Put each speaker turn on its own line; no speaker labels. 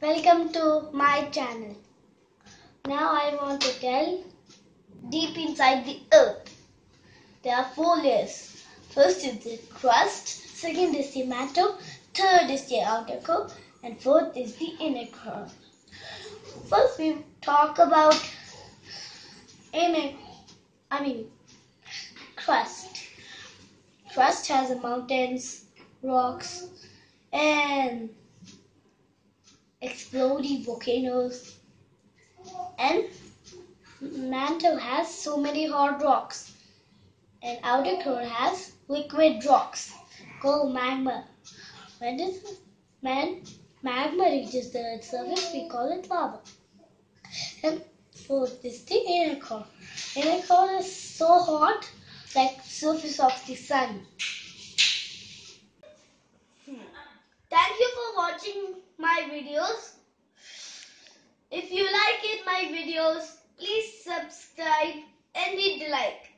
Welcome to my channel. Now I want to tell deep inside the earth. There are four layers. First is the crust, second is the mantle, third is the outer core, and fourth is the inner core. First we talk about inner, I mean crust. Crust has mountains, rocks, and exploding volcanoes. And mantle has so many hard rocks. And outer core has liquid rocks called magma. When this man, magma reaches the surface, we call it lava. And fourth is the inner core. Inner core is so hot like surface of the sun. Thank you for watching my videos. If you like it, my videos, please subscribe and hit the like.